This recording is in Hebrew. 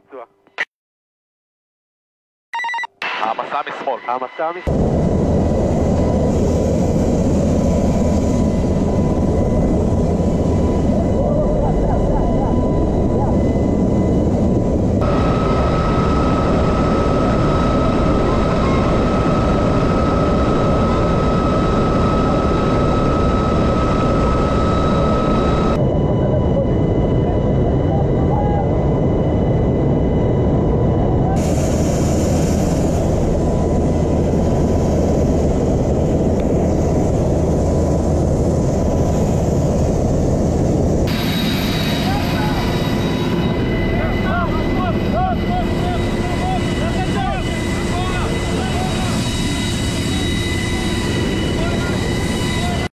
פצוע. העמסה משמאל. העמסה משמאל.